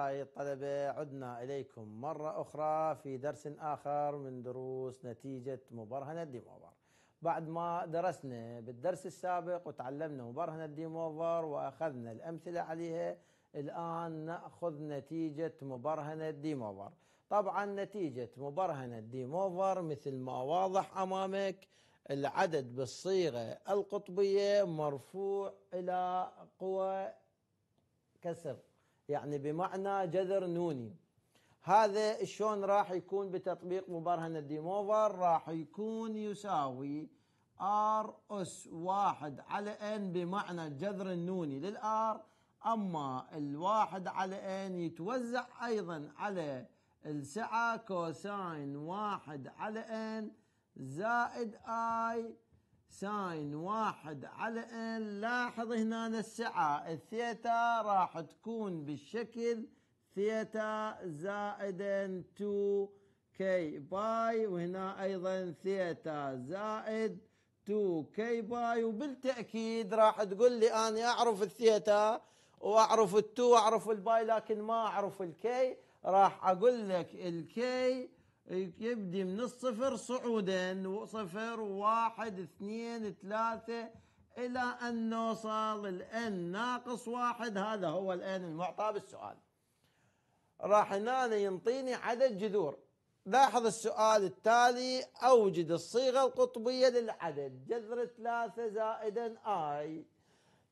أعزائي الطلبة عدنا إليكم مرة أخرى في درس آخر من دروس نتيجة مبرهنة ديموفر بعد ما درسنا بالدرس السابق وتعلمنا مبرهنة ديموفر وأخذنا الأمثلة عليها الآن نأخذ نتيجة مبرهنة ديموفر طبعا نتيجة مبرهنة ديموفر مثل ما واضح أمامك العدد بالصيغة القطبية مرفوع إلى قوة كسر يعني بمعنى جذر نوني. هذا شلون راح يكون بتطبيق مبرهنة ديموفر راح يكون يساوي R أس واحد على n بمعنى الجذر النوني لل R أما الواحد على n يتوزع أيضا على السعة cosine واحد على n زائد i sine واحد على n. لاحظ هنا السعة الثيتا راح تكون بالشكل ثيتا زائدا 2 k. pi. وهنا أيضا ثيتا زائد 2 k. pi. وبالتأكيد راح تقول لي أنا أعرف الثيتا وأعرف ال two واعرف ال pi لكن ما أعرف ال k. راح أقول لك ال k يبدي من الصفر صعودا صفر واحد اثنين ثلاثة إلى أن نوصل الآن. ناقص واحد هذا هو الآن المعطى بالسؤال. راح هنا ينطيني عدد جذور. لاحظ السؤال التالي أوجد الصيغة القطبية للعدد. جذر ثلاثة زائدا آي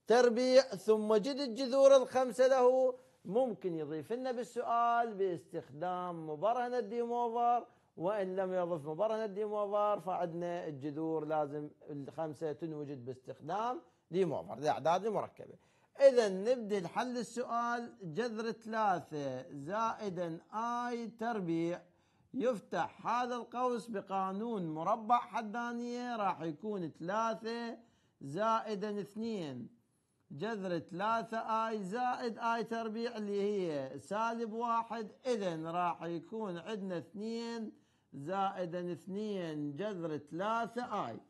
تربيع ثم جد الجذور الخمسة له. ممكن يضيف لنا بالسؤال باستخدام مبرهنة ديموفر وإن لم يضف مبرهنة ديموفر فعندنا الجذور لازم الخمسة تنوجد باستخدام ديموفر الأعداد المركبة إذا نبدأ حل السؤال جذر ثلاثة زائدا i تربيع. يفتح هذا القوس بقانون مربع حدانية راح يكون ثلاثة زائدا اثنين. جذر ثلاثة آي زائد آي تربيع اللي هي سالب واحد. إذا راح يكون عندنا اثنين زائدا اثنين جذر ثلاثة آي.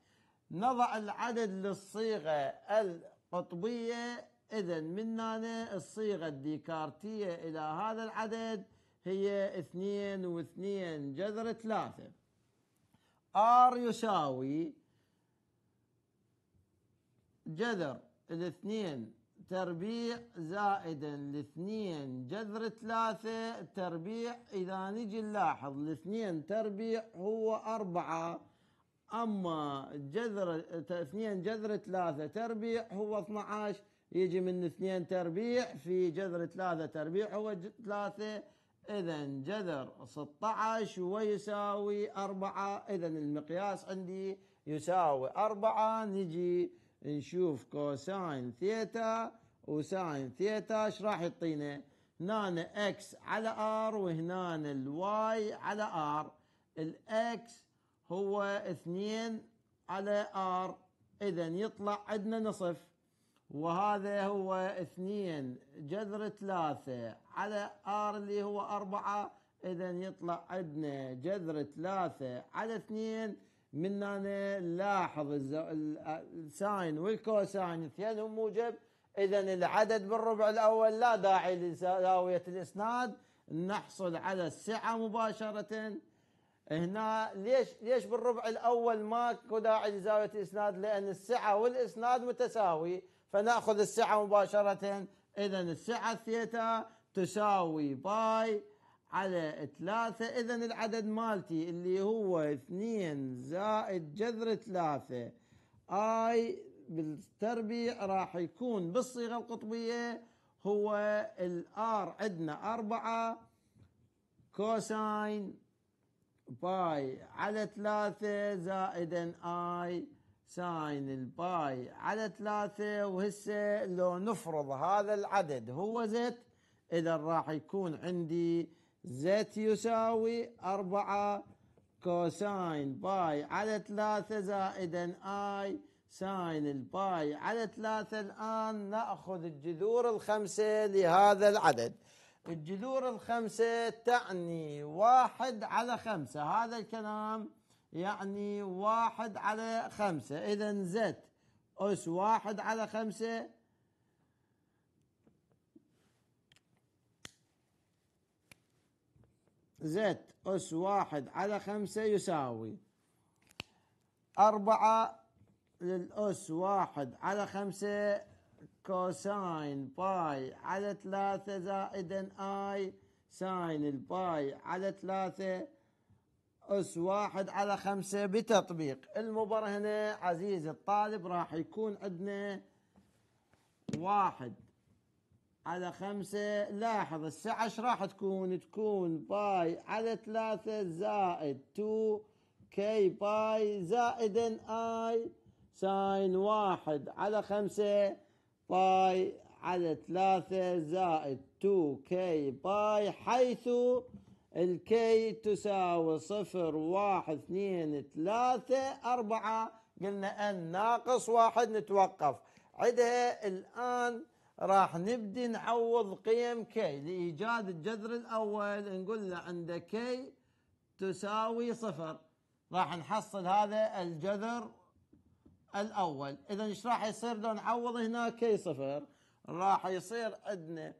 نضع العدد للصيغة القطبية. إذا من هنا الصيغة الديكارتية إلى هذا العدد هي اثنين واثنين جذر ثلاثة. R يساوي جذر الاثنين تربيع زائدا الاثنين جذر ثلاثة تربيع. إذا نجي نلاحظ الاثنين تربيع هو أربعة أما جذر اثنين جذر ثلاثة تربيع هو 12 يجي من اثنين تربيع في جذر ثلاثة تربيع هو ثلاثة. إذا جذر 16 ويساوي أربعة. إذا المقياس عندي يساوي أربعة. نجي نشوف cosine theta و sine theta إيش راح يعطينا؟ هنا x على R وهنا ال y على R. ال x هو اثنين على R. إذا يطلع عندنا نصف. وهذا هو اثنين جذر ثلاثة على R اللي هو أربعة. إذا يطلع عندنا جذر ثلاثة على اثنين. من هنا نلاحظ ال sine وال cosine اثنينهم موجب. اذا العدد بالربع الأول لا داعي لزاوية الإسناد. نحصل على السعة مباشرة. هنا ليش ليش بالربع الأول ماكو داعي لزاوية الإسناد؟ لأن السعة والإسناد متساوي. فنأخذ السعة مباشرة. اذا السعة ثيتا تساوي pi على ثلاثة. إذا العدد مالتي اللي هو اثنين زائد جذر ثلاثة. i بالتربيع راح يكون بالصيغة القطبية هو ال R عندنا أربعة cosine pi على ثلاثة زائدا i sine ال pi على ثلاثة. وهسه لو نفرض هذا العدد هو z إذا راح يكون عندي z يساوي أربعة cosine. pi على ثلاثة زائدا i sine. ال pi على ثلاثة الآن نأخذ الجذور الخمسة لهذا العدد. الجذور الخمسة تعني واحد على خمسة. هذا الكلام يعني واحد على خمسة. إذا z أس واحد على خمسة z أس واحد على خمسة يساوي. أربعة للأس واحد على خمسة cosine. pi على ثلاثة زائدا i. sine. ال pi على ثلاثة أس واحد على خمسة بتطبيق. المبرهنة عزيزي الطالب راح يكون عندنا واحد. على خمسة لاحظ السعة إيش راح تكون تكون pi على ثلاثة زائد two k pi زائدا i sine واحد على خمسة pi على ثلاثة زائد two k pi حيث ال k تساوي صفر واحد اثنين ثلاثة أربعة. قلنا n ناقص واحد نتوقف. عدها الآن راح نبدي نعوض قيم كي لإيجاد الجذر الأول. نقول له عند كي تساوي صفر. راح نحصل هذا الجذر الأول. إذا إيش راح يصير؟ لو نعوض هنا كي صفر راح يصير عندنا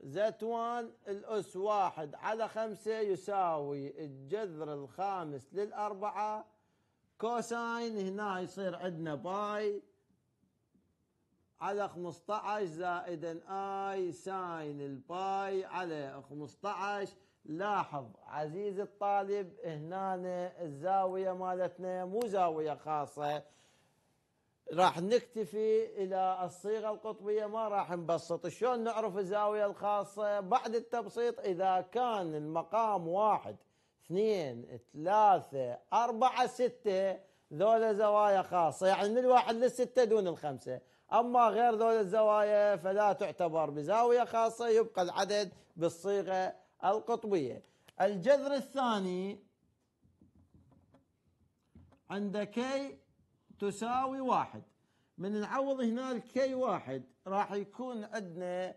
زت 1 الأس واحد على خمسة يساوي الجذر الخامس للأربعة. cosine هنا يصير عندنا pi على 15 زائدا i sine ال pi على 15 لاحظ عزيزي الطالب هنا الزاوية مالتنا مو زاوية خاصة. راح نكتفي إلى الصيغة القطبية ما راح نبسط. شلون نعرف الزاوية الخاصة؟ بعد التبسيط إذا كان المقام واحد اثنين ثلاثة أربعة ستة ذولا زوايا خاصة. يعني من الواحد للستة دون الخمسة. أما غير ذول الزوايا فلا تعتبر بزاوية خاصة يبقى العدد بالصيغة القطبية. الجذر الثاني عند كي تساوي واحد. من نعوض هنا الكي واحد راح يكون عندنا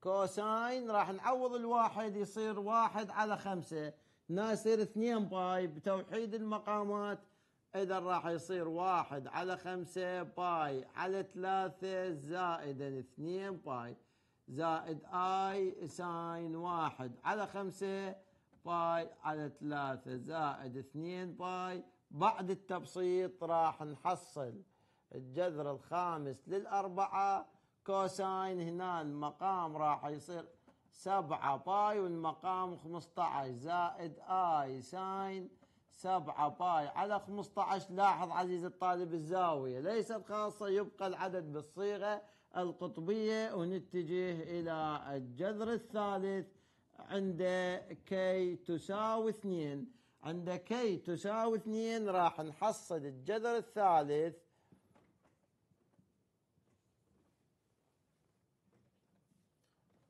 cosine راح نعوض الواحد يصير واحد على خمسة. هنا يصير اثنين pi بتوحيد المقامات. إذا راح يصير واحد على خمسة pi على ثلاثة زائدا اثنين pi. زائد i sine واحد على خمسة pi على ثلاثة زائد اثنين pi. بعد التبسيط راح نحصل الجذر الخامس للأربعة. cosine هنا المقام راح يصير سبعة pi والمقام خمسة عشر زائد i sine سبعة pi. على خمسة عشر لاحظ عزيزي الطالب الزاوية. ليست خاصة يبقى العدد بالصيغة القطبية. ونتجه إلى الجذر الثالث. عند k تساوي اثنين. عند k تساوي اثنين راح نحصل الجذر الثالث.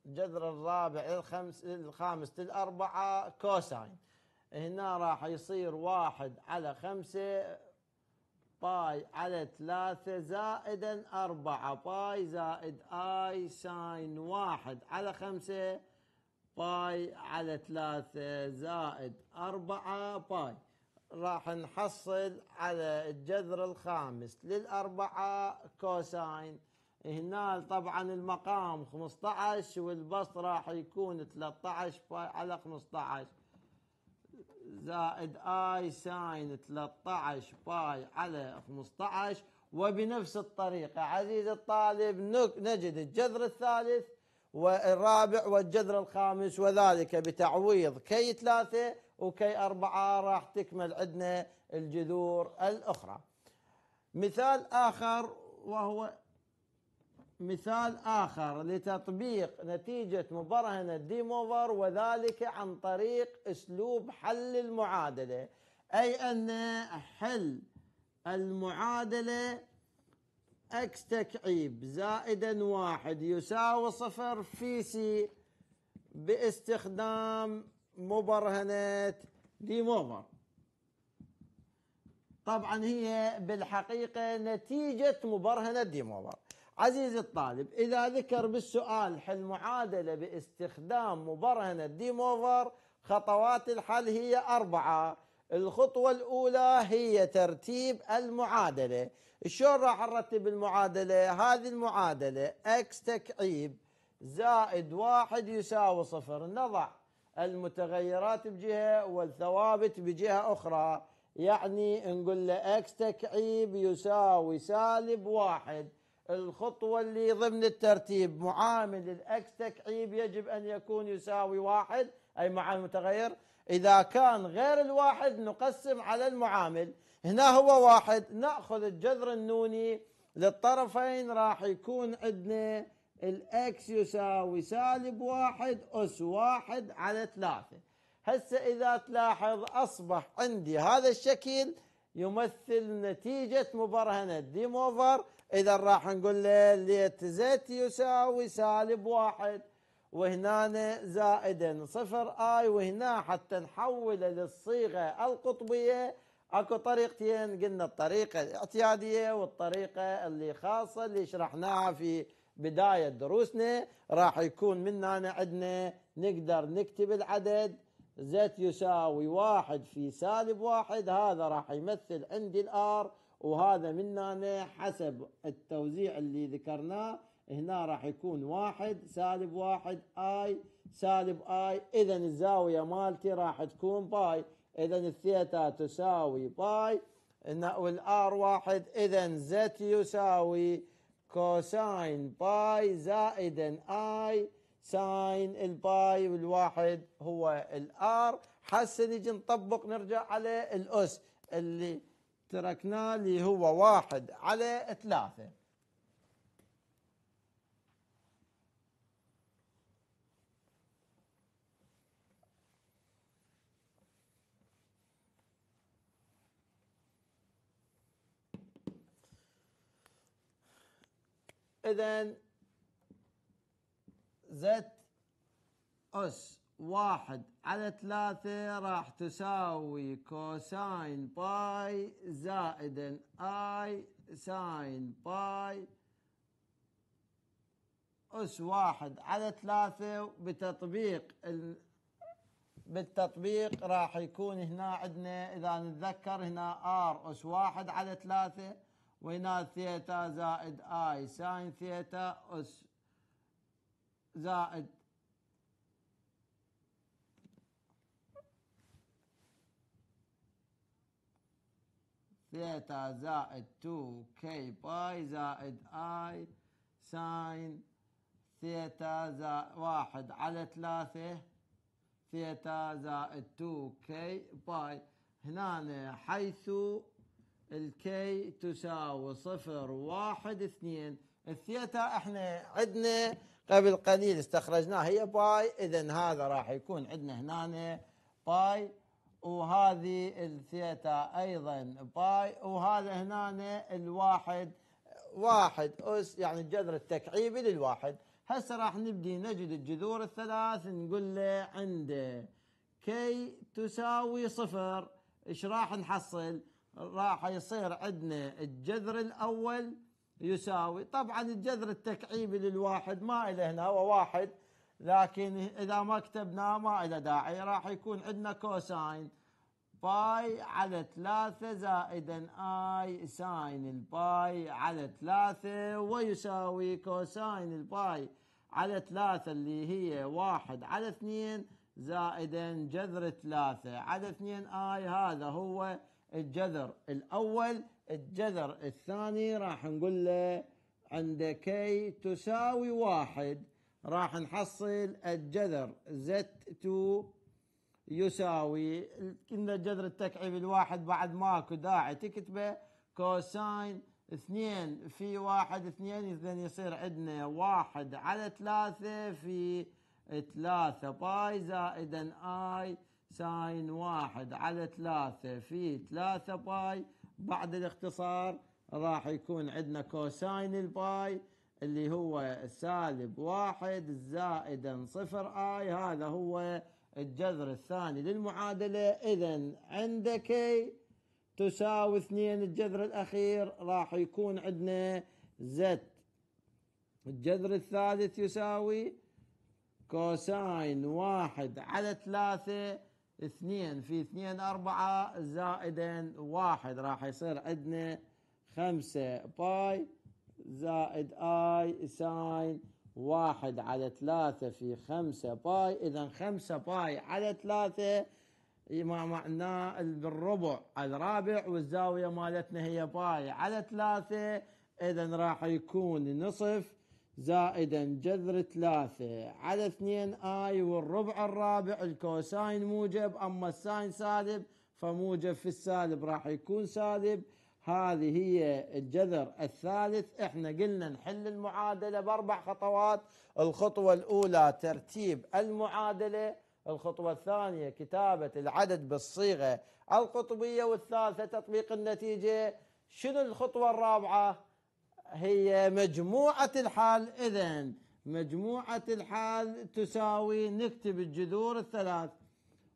الجذر الرابع للخمس الخامس للأربعة cosine. هنا راح يصير واحد على خمسة pi على ثلاثة زائدا أربعة. pi زائد i sine واحد على خمسة pi على ثلاثة زائد أربعة pi. راح نحصل على الجذر الخامس للأربعة cosine. هنا طبعا المقام 15 والبسط راح يكون 13 pi على 15 زائد i sine 13 pi على 15 وبنفس الطريقة عزيزي الطالب نجد الجذر الثالث والرابع والجذر الخامس وذلك بتعويض كي ثلاثة وكي أربعة راح تكمل عندنا الجذور الأخرى. مثال آخر وهو مثال آخر لتطبيق نتيجة مبرهنة ديموفر وذلك عن طريق أسلوب حل المعادلة أي أن حل المعادلة x تكعيب زائدا واحد يساوي صفر في C باستخدام مبرهنة ديموفر. طبعا هي بالحقيقة نتيجة مبرهنة ديموفر. عزيزي الطالب إذا ذكر بالسؤال حل معادلة باستخدام مبرهنة ديموفر خطوات الحل هي أربعة. الخطوة الأولى هي ترتيب المعادلة. شلون راح نرتب المعادلة؟ هذه المعادلة x تكعيب زائد واحد يساوي صفر. نضع المتغيرات بجهة والثوابت بجهة أخرى. يعني نقول له x تكعيب يساوي سالب واحد. الخطوة اللي ضمن الترتيب معامل الاكس تكعيب يجب أن يكون يساوي واحد أي مع المتغير إذا كان غير الواحد نقسم على المعامل. هنا هو واحد نأخذ الجذر النوني للطرفين راح يكون عندنا ال x يساوي سالب واحد أس واحد على ثلاثة. هسه إذا تلاحظ أصبح عندي هذا الشكل يمثل نتيجة مبرهنة ديموفر إذا راح نقول له let z يساوي سالب واحد. وهنا زائدا صفر آي وهنا حتى نحوله للصيغة القطبية. أكو طريقتين قلنا الطريقة الاعتيادية والطريقة اللي خاصة اللي شرحناها في بداية دروسنا. راح يكون من هنا عندنا نقدر نكتب العدد. زيت يساوي واحد في سالب واحد هذا راح يمثل عندي الآر. وهذا من هنا حسب التوزيع اللي ذكرناه. هنا راح يكون واحد سالب واحد i سالب i. اذا الزاوية مالتي راح تكون باي. اذا الثيتا تساوي باي. والار واحد. اذا زت يساوي كوساين باي زائدا آي. ساين الباي والواحد هو الآر. حسه نجي نطبق نرجع على الأس اللي تركناه اللي هو واحد على ثلاثة. إذا z أس. واحد على ثلاثة راح تساوي cosine pi زائدا i sine pi أس واحد على ثلاثة بتطبيق ال... بالتطبيق راح يكون هنا عندنا إذا نتذكر هنا R أس واحد على ثلاثة وهنا ثيتا زائد اي ساين ثيتا أس زائد ثيتا زائد 2 كي باي زائد اي ساين ثيتا زائد واحد على ثلاثة ثيتا زائد 2 كي باي هنا حيث ال k تساوي صفر واحد اثنين. الثيتا إحنا عندنا قبل قليل استخرجناه هي pi اذا هذا راح يكون عندنا هنا pi وهذه الثيتا أيضا. pi وهذا هنا الواحد واحد أس يعني الجذر التكعيبي للواحد. هسه راح نبدي نجد الجذور الثلاث نقول له عنده. k تساوي صفر إيش راح نحصل؟ راح يصير عندنا الجذر الأول يساوي. طبعا الجذر التكعيبي للواحد ما له هنا هو واحد. لكن إذا ما كتبناه ما له داعي راح يكون عندنا cosine pi على ثلاثة زائدا i sine ال pi على ثلاثة ويساوي cosine ال pi على ثلاثة اللي هي واحد على اثنين زائدا جذر ثلاثة على اثنين i هذا هو الجذر الأول. الجذر الثاني راح نقول له عند k تساوي واحد. راح نحصل الجذر z 2 يساوي كنا الجذر التكعيب الواحد بعد ماكو داعي. تكتبه cosine اثنين في واحد اثنين اذا يصير عندنا واحد على ثلاثة في ثلاثة. pi زائدا i sine واحد على ثلاثة في ثلاثة. pi بعد الاختصار راح يكون عندنا cosine ال pi اللي هو سالب واحد زائدا صفر i. هذا هو الجذر الثاني للمعادلة. إذا عندك تساوي اثنين الجذر الأخير راح يكون عندنا z الجذر الثالث يساوي cosine واحد على ثلاثة اثنين في اثنين أربعة زائدا واحد. راح يصير عندنا خمسة pi. زائد i sine واحد على ثلاثة في خمسة pi. إذا خمسة pi على ثلاثة ما معناه بالربع الرابع والزاوية مالتنا هي pi على ثلاثة. إذا راح يكون نصف زائدا جذر ثلاثة على اثنين i والربع الرابع. ال cosine موجب. أما ال sine سالب فموجب في السالب راح يكون سالب. هذه هي الجذر الثالث. إحنا قلنا نحل المعادلة بأربع خطوات. الخطوة الأولى ترتيب المعادلة الخطوة الثانية كتابة العدد بالصيغة القطبية والثالثة تطبيق النتيجة. شنو الخطوة الرابعة؟ هي مجموعة الحال. إذا مجموعة الحال تساوي نكتب الجذور الثلاث.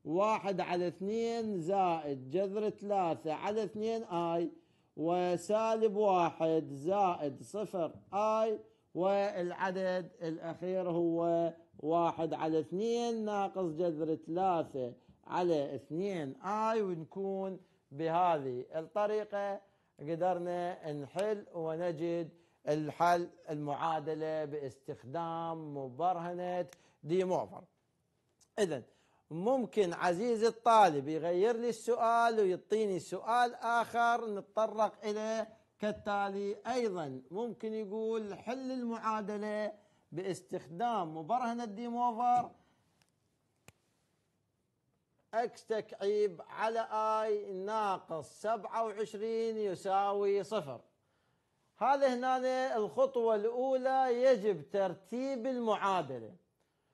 واحد على اثنين زائد جذر ثلاثة على اثنين آي. وسالب واحد زائد صفر آي والعدد الأخير هو واحد على اثنين ناقص جذر ثلاثة على اثنين آي ونكون بهذه الطريقة قدرنا نحل ونجد الحل المعادلة باستخدام مبرهنة دي موفر. إذا ممكن عزيزي الطالب يغير لي السؤال ويعطيني سؤال آخر نتطرق إليه كالتالي أيضا. ممكن يقول حل المعادلة باستخدام مبرهنة ديموافر x تكعيب على i ناقص سبعة وعشرين يساوي صفر. هذا هنا الخطوة الأولى. يجب ترتيب المعادلة.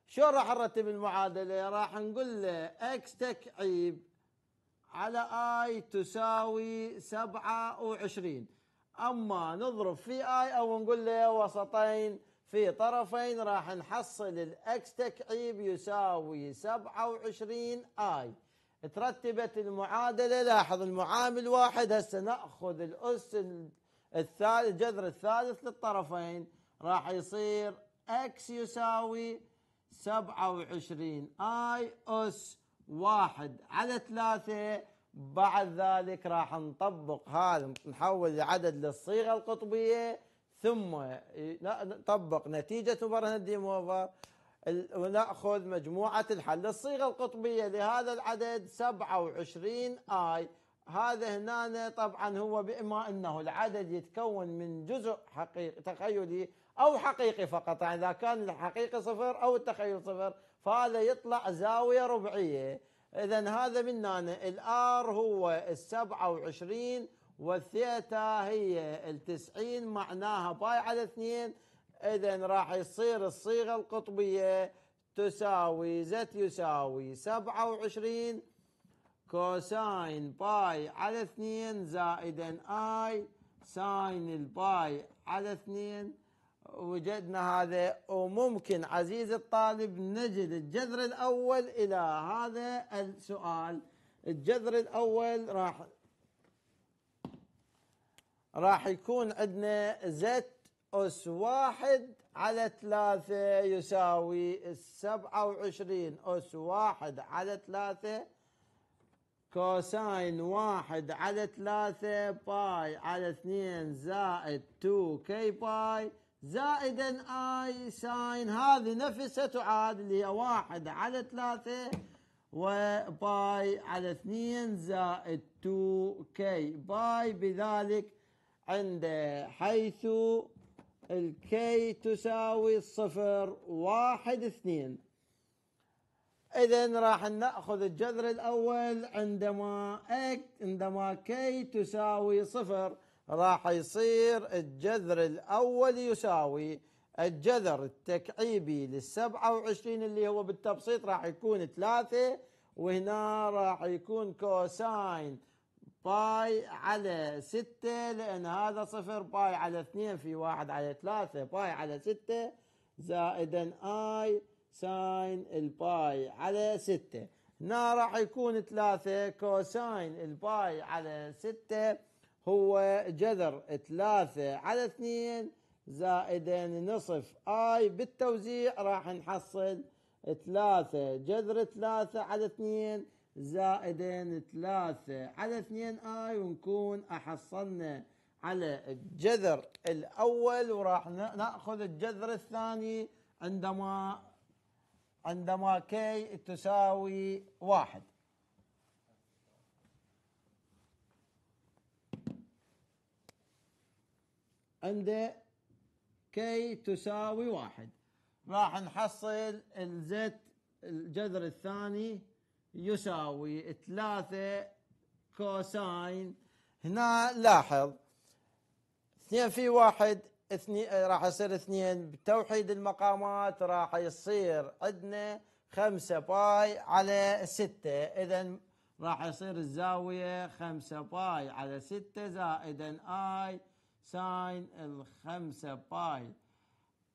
شو راح نرتب المعادلة؟ راح نقول له x تكعيب على i تساوي سبعة وعشرين. أما نضرب في i أو نقول له وسطين في طرفين راح نحصل ال x تكعيب يساوي 27 i ترتبت المعادلة لاحظ المعامل واحد هسه نأخذ الأس الثالث الجذر الثالث للطرفين. راح يصير x يساوي 27 i اس واحد. على ثلاثة بعد ذلك راح نطبق هذا نحول العدد للصيغة القطبية ثم نطبق نتيجة مبرهنة ديموافر ونأخذ مجموعة الحل. الصيغة القطبية لهذا العدد 27 i هذا هنا طبعا هو بما أنه العدد يتكون من جزء حقيقي تخيلي أو حقيقي فقط. يعني إذا كان الحقيقي صفر أو التخيلي صفر فهذا يطلع زاوية ربعية. إذا هذا من هنا ال R هو السبعة وعشرين والثيتا هي التسعين معناها pi على اثنين. اذا راح يصير الصيغة القطبية تساوي z يساوي سبعة وعشرين cosine pi على اثنين زائدا i sine ال pi على اثنين وجدنا هذا وممكن عزيزي الطالب نجد الجذر الأول إلى هذا السؤال. الجذر الأول راح راح يكون عندنا z أس واحد على ثلاثة يساوي السبعة وعشرين. أس واحد على ثلاثة cosine واحد على ثلاثة pi على اثنين زائد two k pi زائدا i sine هذه نفسها تعاد اللي هي واحد على ثلاثة و pi على اثنين زائد two k pi بذلك عند حيث ال k تساوي صفر واحد اثنين. إذا راح نأخذ الجذر الأول عندما عندما k تساوي صفر. راح يصير الجذر الأول يساوي الجذر التكعيبي للسبعة وعشرين اللي هو بالتبسيط راح يكون ثلاثة وهنا راح يكون cosine pi على ستة لأن هذا صفر pi على اثنين في واحد على ثلاثة pi على ستة زائدا i sine ال pi على ستة. هنا راح يكون ثلاثة cosine ال pi على ستة هو جذر ثلاثة على اثنين زائدا نصف. i بالتوزيع راح نحصل ثلاثة. جذر ثلاثة على اثنين زائدا ثلاثة على اثنين i ونكون أحصلنا على الجذر الأول وراح نأخذ الجذر الثاني عندما عندما كي تساوي واحد. عند كي تساوي واحد. راح نحصل الزت الجذر الثاني يساوي ثلاثة cosine هنا لاحظ اثنين في واحد اثنين راح يصير اثنين. بتوحيد المقامات راح يصير عندنا خمسة pi على ستة. اذا راح يصير الزاوية خمسة pi على ستة زائدا i sine الخمسة pi.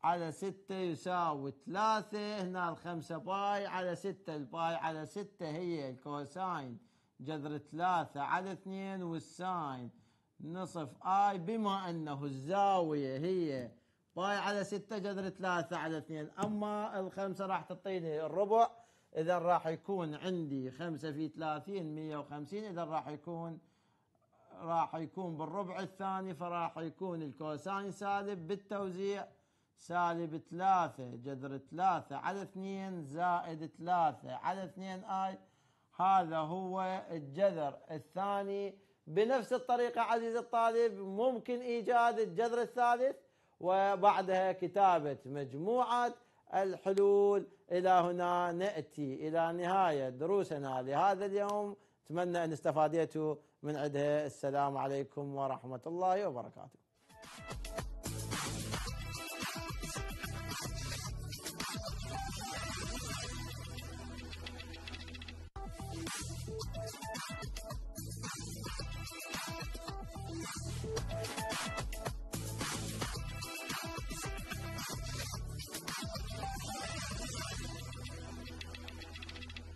على ستة يساوي ثلاثة هنا الخمسة pi. على ستة ال pi على ستة هي ال cosine. جذر ثلاثة على اثنين وال sine. نصف i بما أنه الزاوية هي pi على ستة جذر ثلاثة على اثنين. أما الخمسة راح تعطيني الربع. إذا راح يكون عندي خمسة في ثلاثين مية وخمسين إذا راح يكون راح يكون بالربع الثاني فراح يكون ال cosine سالب بالتوزيع سالب ثلاثة جذر ثلاثة على اثنين زائد ثلاثة على اثنين i. هذا هو الجذر الثاني. بنفس الطريقة عزيزي الطالب ممكن إيجاد الجذر الثالث وبعدها كتابة مجموعة الحلول. إلى هنا نأتي إلى نهاية دروسنا لهذا اليوم. أتمنى أن استفاديتوا من عندها السلام عليكم ورحمة الله وبركاته.